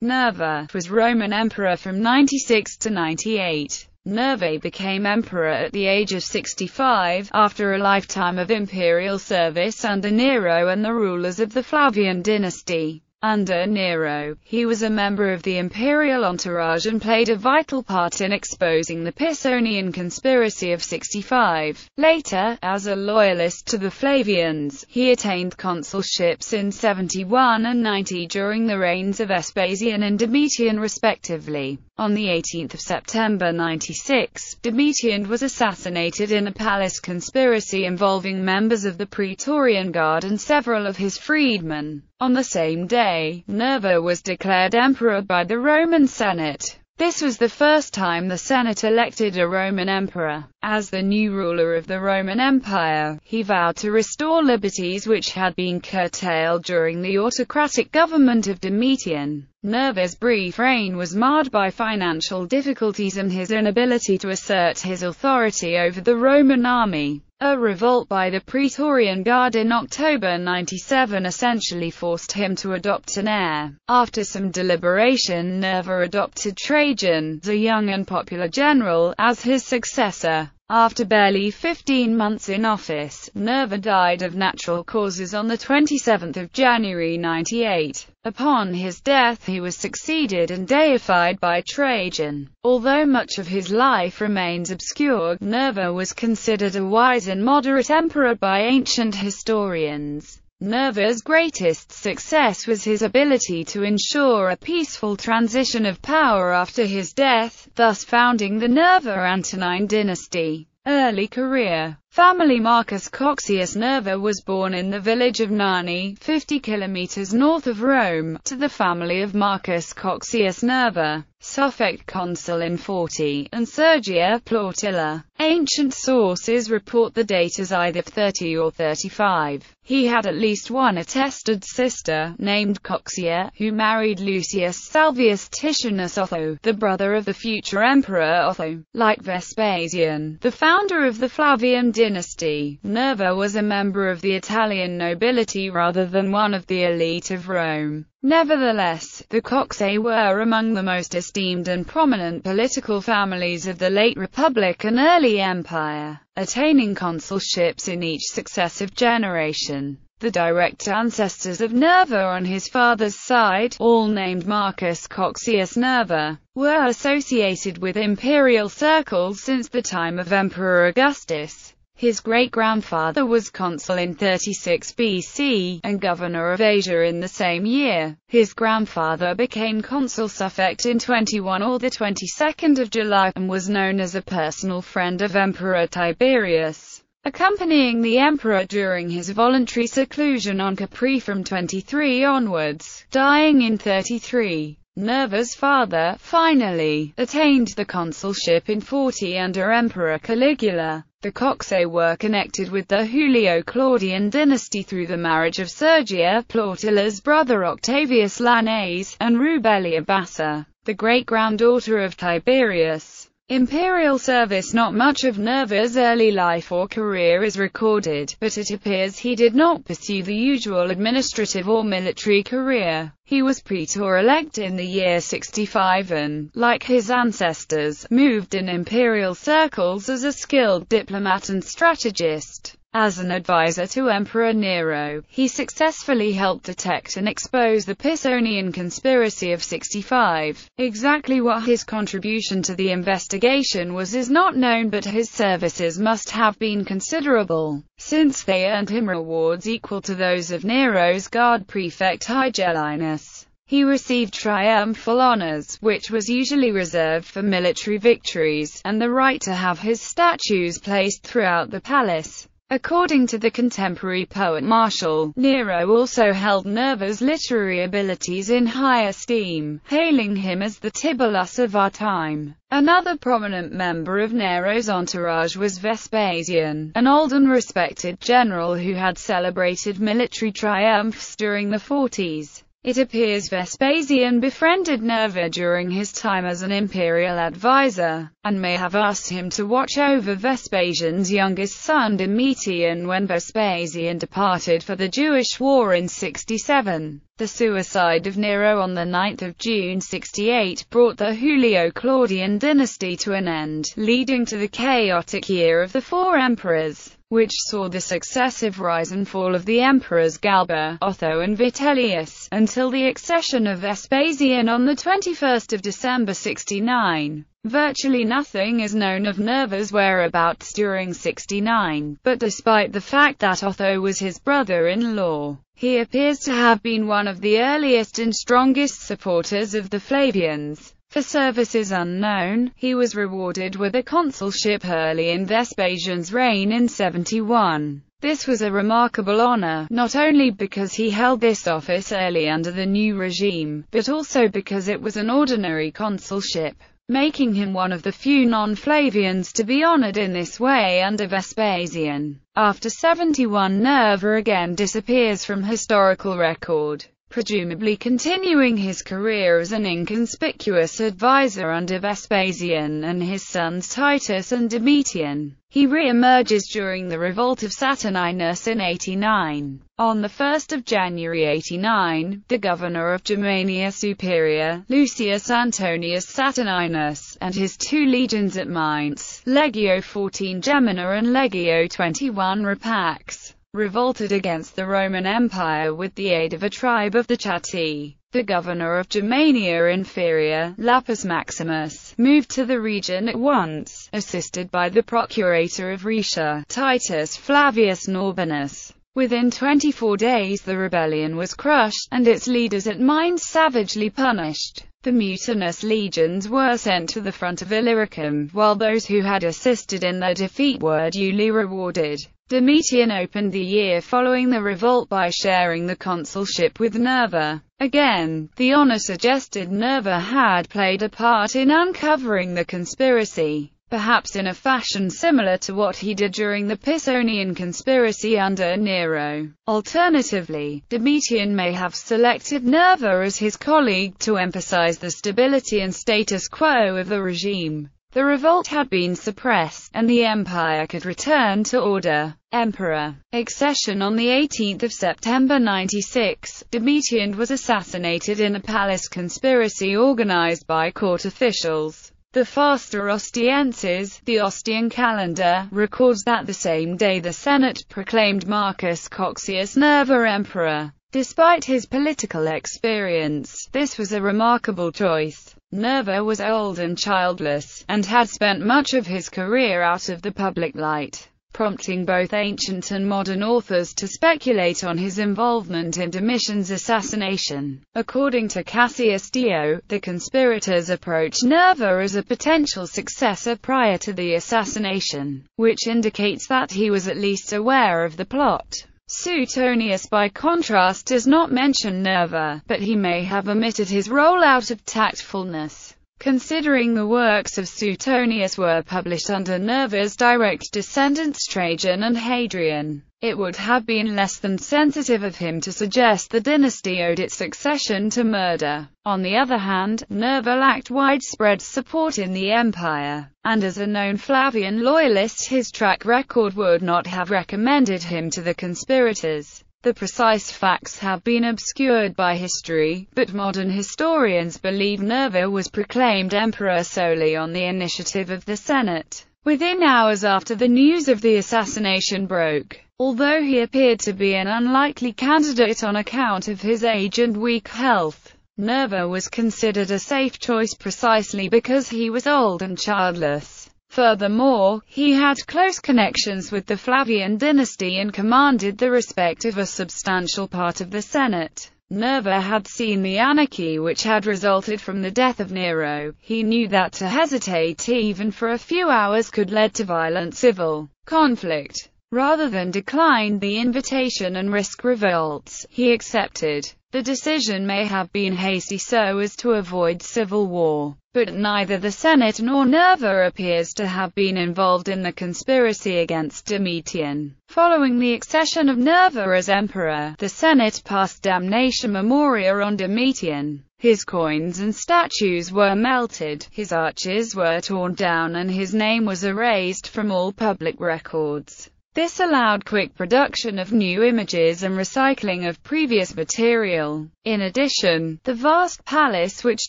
Nerva was Roman emperor from 96 to 98. Nerva became emperor at the age of 65, after a lifetime of imperial service under Nero and the rulers of the Flavian dynasty. Under Nero, he was a member of the imperial entourage and played a vital part in exposing the Pisonian conspiracy of 65. Later, as a loyalist to the Flavians, he attained consulships in 71 and 90 during the reigns of Vespasian and Domitian respectively. On 18 September 96, Domitian was assassinated in a palace conspiracy involving members of the Praetorian Guard and several of his freedmen. On the same day, Nerva was declared emperor by the Roman Senate. This was the first time the Senate elected a Roman emperor. As the new ruler of the Roman Empire, he vowed to restore liberties which had been curtailed during the autocratic government of Domitian. Nerva's brief reign was marred by financial difficulties and his inability to assert his authority over the Roman army. A revolt by the Praetorian Guard in October 97 essentially forced him to adopt an heir. After some deliberation Nerva adopted Trajan, the young and popular general, as his successor. After barely 15 months in office, Nerva died of natural causes on 27 January 98. Upon his death he was succeeded and deified by Trajan. Although much of his life remains obscure, Nerva was considered a wise and moderate emperor by ancient historians. Nerva's greatest success was his ability to ensure a peaceful transition of power after his death, thus founding the Nerva-Antonine dynasty. Early career Family Marcus Cocceius Nerva was born in the village of Narni, 50 kilometers north of Rome, to the family of Marcus Cocceius Nerva, suffect consul in 40, and Sergia Plautilla. Ancient sources report the date as either 30 or 35. He had at least one attested sister, named Cocceia, who married Lucius Salvius Titianus Otho, the brother of the future emperor Otho. Like Vespasian, the founder of the Flavian dynasty, Nerva was a member of the Italian nobility rather than one of the elite of Rome. Nevertheless, the Coccei were among the most esteemed and prominent political families of the late Republic and early Empire, attaining consulships in each successive generation. The direct ancestors of Nerva on his father's side, all named Marcus Cocceius Nerva, were associated with imperial circles since the time of Emperor Augustus. His great-grandfather was consul in 36 BC, and governor of Asia in the same year. His grandfather became consul suffect in 21 or the 22nd of July, and was known as a personal friend of Emperor Tiberius accompanying the emperor during his voluntary seclusion on Capri from 23 onwards, dying in 33. Nerva's father, finally, attained the consulship in 40 under Emperor Caligula. The Coccei were connected with the Julio-Claudian dynasty through the marriage of Sergia Plautilla's brother Octavius Laenas, and Rubellia Bassa, the great-granddaughter of Tiberius. Imperial service Not much of Nerva's early life or career is recorded, but it appears he did not pursue the usual administrative or military career. He was praetor-elect in the year 65 and, like his ancestors, moved in imperial circles as a skilled diplomat and strategist. As an advisor to Emperor Nero, he successfully helped detect and expose the Pisonian conspiracy of 65. Exactly what his contribution to the investigation was is not known but his services must have been considerable, since they earned him rewards equal to those of Nero's guard prefect Tigellinus. He received triumphal honors, which was usually reserved for military victories, and the right to have his statues placed throughout the palace. According to the contemporary poet Martial, Nero also held Nerva's literary abilities in high esteem, hailing him as the Tibullus of our time. Another prominent member of Nero's entourage was Vespasian, an old and respected general who had celebrated military triumphs during the 40s. It appears Vespasian befriended Nerva during his time as an imperial advisor, and may have asked him to watch over Vespasian's youngest son Domitian when Vespasian departed for the Jewish War in 67. The suicide of Nero on 9 June 68 brought the Julio-Claudian dynasty to an end, leading to the chaotic year of the four emperors which saw the successive rise and fall of the emperors Galba, Otho and Vitellius, until the accession of Vespasian on 21 December 69. Virtually nothing is known of Nerva's whereabouts during 69, but despite the fact that Otho was his brother-in-law, he appears to have been one of the earliest and strongest supporters of the Flavians. For services unknown, he was rewarded with a consulship early in Vespasian's reign in 71. This was a remarkable honor, not only because he held this office early under the new regime, but also because it was an ordinary consulship, making him one of the few non-Flavians to be honored in this way under Vespasian. After 71 Nerva again disappears from historical record presumably continuing his career as an inconspicuous advisor under Vespasian and his sons Titus and Domitian. He re-emerges during the revolt of Saturninus in 89. On 1 January 89, the governor of Germania Superior, Lucius Antonius Saturninus, and his two legions at Mainz, Legio 14 Gemina and Legio 21 Rapax, revolted against the Roman Empire with the aid of a tribe of the Chatti. The governor of Germania Inferior, Lappius Maximus, moved to the region at once, assisted by the procurator of Rhaetia, Titus Flavius Norbanus. Within 24 days the rebellion was crushed, and its leaders at Mainz savagely punished. The mutinous legions were sent to the front of Illyricum, while those who had assisted in their defeat were duly rewarded. Domitian opened the year following the revolt by sharing the consulship with Nerva. Again, the honor suggested Nerva had played a part in uncovering the conspiracy, perhaps in a fashion similar to what he did during the Pisonian conspiracy under Nero. Alternatively, Domitian may have selected Nerva as his colleague to emphasize the stability and status quo of the regime. The revolt had been suppressed, and the empire could return to order. Emperor. Accession On 18 September 96, Domitian was assassinated in a palace conspiracy organized by court officials. The Fasti Ostienses, the Ostian calendar, records that the same day the Senate proclaimed Marcus Cocceius Nerva emperor. Despite his political experience, this was a remarkable choice. Nerva was old and childless, and had spent much of his career out of the public light, prompting both ancient and modern authors to speculate on his involvement in Domitian's assassination. According to Cassius Dio, the conspirators approached Nerva as a potential successor prior to the assassination, which indicates that he was at least aware of the plot. Suetonius by contrast does not mention Nerva, but he may have omitted his role out of tactfulness. Considering the works of Suetonius were published under Nerva's direct descendants Trajan and Hadrian, it would have been less than sensitive of him to suggest the dynasty owed its succession to murder. On the other hand, Nerva lacked widespread support in the empire, and as a known Flavian loyalist his track record would not have recommended him to the conspirators. The precise facts have been obscured by history, but modern historians believe Nerva was proclaimed emperor solely on the initiative of the Senate. Within hours after the news of the assassination broke, although he appeared to be an unlikely candidate on account of his age and weak health, Nerva was considered a safe choice precisely because he was old and childless. Furthermore, he had close connections with the Flavian dynasty and commanded the respect of a substantial part of the Senate. Nerva had seen the anarchy which had resulted from the death of Nero. He knew that to hesitate even for a few hours could lead to violent civil conflict. Rather than decline the invitation and risk revolts, he accepted. The decision may have been hasty so as to avoid civil war, but neither the Senate nor Nerva appears to have been involved in the conspiracy against Domitian. Following the accession of Nerva as emperor, the Senate passed damnatio memoriae on Domitian. His coins and statues were melted, his arches were torn down and his name was erased from all public records. This allowed quick production of new images and recycling of previous material. In addition, the vast palace which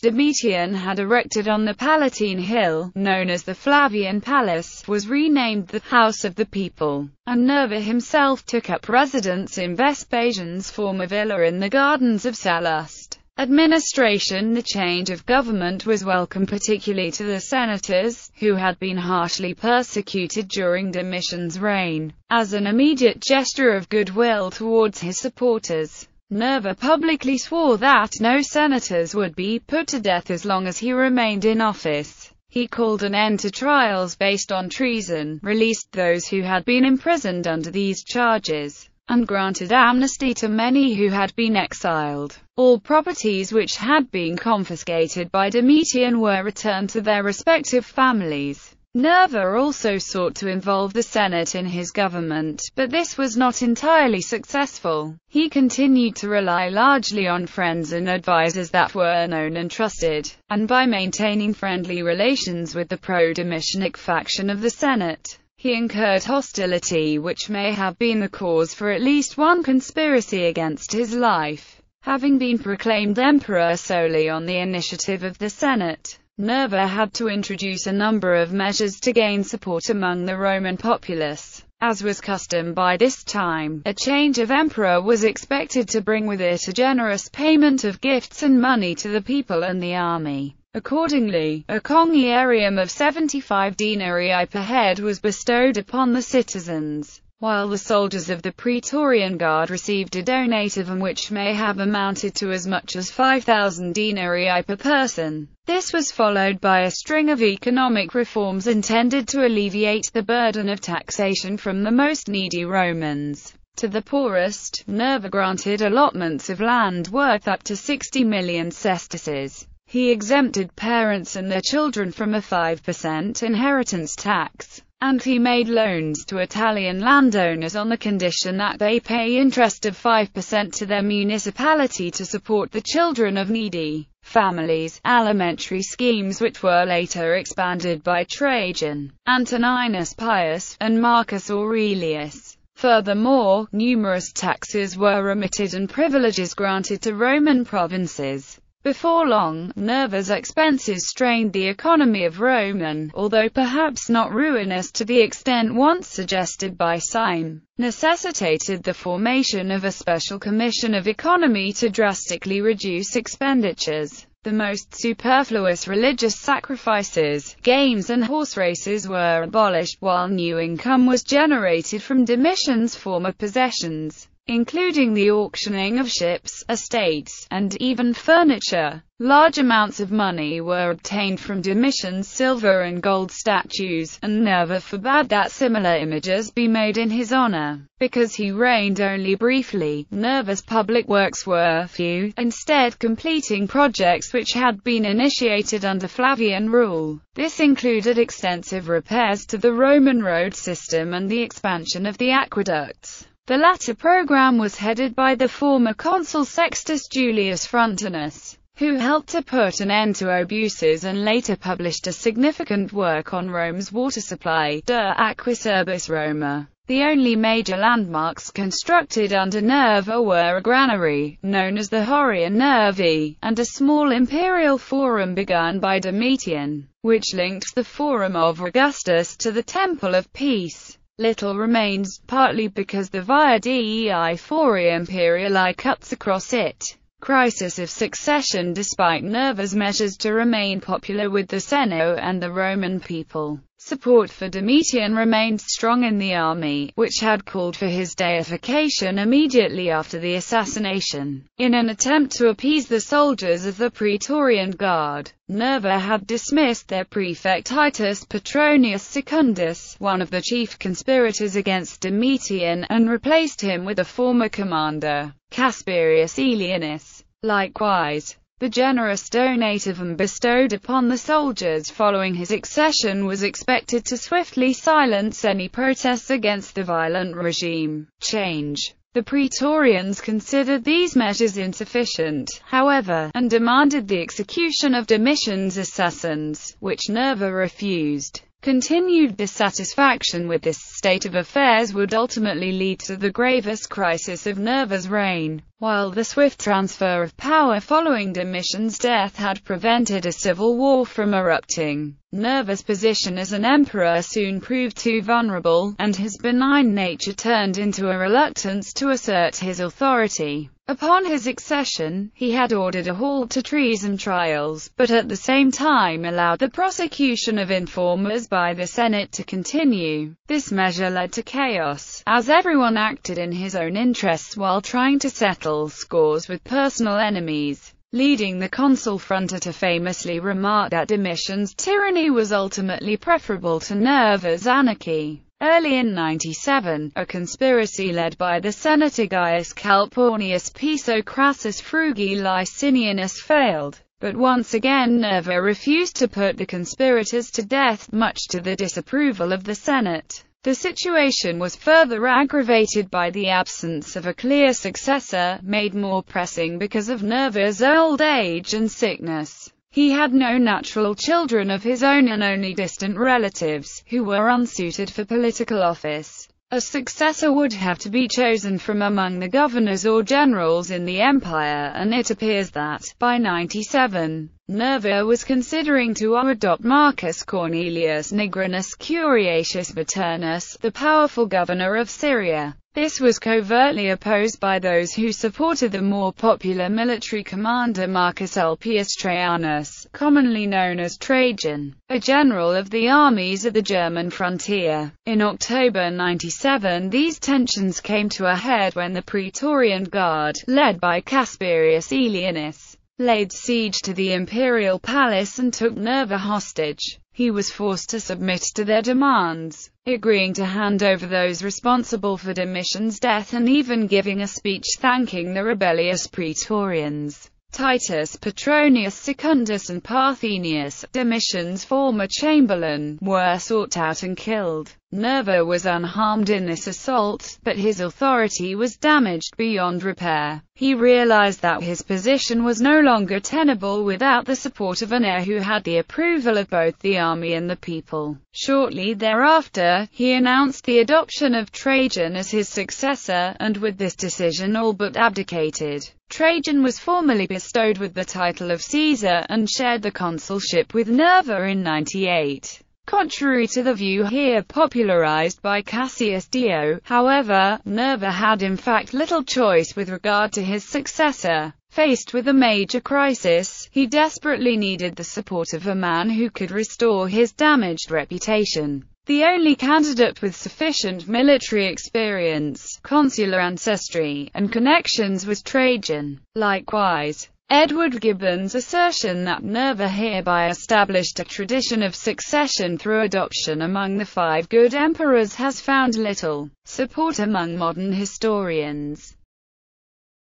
Domitian had erected on the Palatine Hill, known as the Flavian Palace, was renamed the House of the People, and Nerva himself took up residence in Vespasian's former villa in the Gardens of Sallust administration the change of government was welcome particularly to the senators, who had been harshly persecuted during Domitian's reign. As an immediate gesture of goodwill towards his supporters, Nerva publicly swore that no senators would be put to death as long as he remained in office. He called an end to trials based on treason, released those who had been imprisoned under these charges, and granted amnesty to many who had been exiled. All properties which had been confiscated by Domitian were returned to their respective families. Nerva also sought to involve the Senate in his government, but this was not entirely successful. He continued to rely largely on friends and advisers that were known and trusted, and by maintaining friendly relations with the pro-Domitianic faction of the Senate. He incurred hostility which may have been the cause for at least one conspiracy against his life. Having been proclaimed emperor solely on the initiative of the Senate, Nerva had to introduce a number of measures to gain support among the Roman populace. As was custom by this time, a change of emperor was expected to bring with it a generous payment of gifts and money to the people and the army. Accordingly, a congiarium of 75 denarii per head was bestowed upon the citizens, while the soldiers of the Praetorian Guard received a donative which may have amounted to as much as 5,000 denarii per person. This was followed by a string of economic reforms intended to alleviate the burden of taxation from the most needy Romans. To the poorest, Nerva granted allotments of land worth up to 60 million sesterces. He exempted parents and their children from a 5% inheritance tax, and he made loans to Italian landowners on the condition that they pay interest of 5% to their municipality to support the children of needy families, alimentary schemes which were later expanded by Trajan, Antoninus Pius, and Marcus Aurelius. Furthermore, numerous taxes were remitted and privileges granted to Roman provinces. Before long, Nerva's expenses strained the economy of Rome and, although perhaps not ruinous to the extent once suggested by Syme, necessitated the formation of a special commission of economy to drastically reduce expenditures. The most superfluous religious sacrifices, games and horse races were abolished, while new income was generated from Domitian's former possessions including the auctioning of ships, estates, and even furniture. Large amounts of money were obtained from Domitian's silver and gold statues, and Nerva forbade that similar images be made in his honor. Because he reigned only briefly, Nerva's public works were few, instead completing projects which had been initiated under Flavian rule. This included extensive repairs to the Roman road system and the expansion of the aqueducts. The latter program was headed by the former consul Sextus Julius Frontinus, who helped to put an end to abuses and later published a significant work on Rome's water supply, De Aquis Urbis Romae. The only major landmarks constructed under Nerva were a granary, known as the Horrea Nervae, and a small imperial forum begun by Domitian, which linked the Forum of Augustus to the Temple of Peace. Little remains, partly because the Via Dei Fori Imperiali cuts across it. Crisis of succession despite Nerva's measures to remain popular with the Senate and the Roman people. Support for Domitian remained strong in the army, which had called for his deification immediately after the assassination. In an attempt to appease the soldiers of the Praetorian Guard, Nerva had dismissed their prefect Titus Petronius Secundus, one of the chief conspirators against Domitian, and replaced him with a former commander, Casperius Aelianus. Likewise, the generous donative bestowed upon the soldiers following his accession was expected to swiftly silence any protests against the violent regime change. The Praetorians considered these measures insufficient, however, and demanded the execution of Domitian's assassins, which Nerva refused. Continued dissatisfaction with this state of affairs would ultimately lead to the gravest crisis of Nerva's reign. While the swift transfer of power following Domitian's death had prevented a civil war from erupting, Nerva's position as an emperor soon proved too vulnerable, and his benign nature turned into a reluctance to assert his authority. Upon his accession, he had ordered a halt to treason trials, but at the same time allowed the prosecution of informers by the Senate to continue. This measure led to chaos, as everyone acted in his own interests while trying to settle scores with personal enemies leading the consul Fronto to famously remark that Domitian's tyranny was ultimately preferable to Nerva's anarchy. Early in 97, a conspiracy led by the senator Gaius Calpurnius Piso Crassus Frugi Licinianus failed, but once again Nerva refused to put the conspirators to death, much to the disapproval of the Senate. The situation was further aggravated by the absence of a clear successor, made more pressing because of Nerva's old age and sickness. He had no natural children of his own and only distant relatives, who were unsuited for political office. A successor would have to be chosen from among the governors or generals in the empire, and it appears that, by 97, Nerva was considering to adopt Marcus Cornelius Nigrinus Curiatius Veternus, the powerful governor of Syria. This was covertly opposed by those who supported the more popular military commander Marcus Ulpius Traianus, commonly known as Trajan, a general of the armies at the German frontier. In October 97 these tensions came to a head when the Praetorian Guard, led by Casperius Aelianus, laid siege to the imperial palace and took Nerva hostage. He was forced to submit to their demands, agreeing to hand over those responsible for Domitian's death and even giving a speech thanking the rebellious Praetorians. Titus Petronius Secundus and Parthenius, Domitian's former chamberlain, were sought out and killed. Nerva was unharmed in this assault, but his authority was damaged beyond repair. He realized that his position was no longer tenable without the support of an heir who had the approval of both the army and the people. Shortly thereafter, he announced the adoption of Trajan as his successor, and with this decision all but abdicated. Trajan was formally bestowed with the title of Caesar, and shared the consulship with Nerva in 98. Contrary to the view here popularized by Cassius Dio, however, Nerva had in fact little choice with regard to his successor. Faced with a major crisis, he desperately needed the support of a man who could restore his damaged reputation. The only candidate with sufficient military experience, consular ancestry, and connections with Trajan. Likewise, Edward Gibbon's assertion that Nerva hereby established a tradition of succession through adoption among the five good emperors has found little support among modern historians.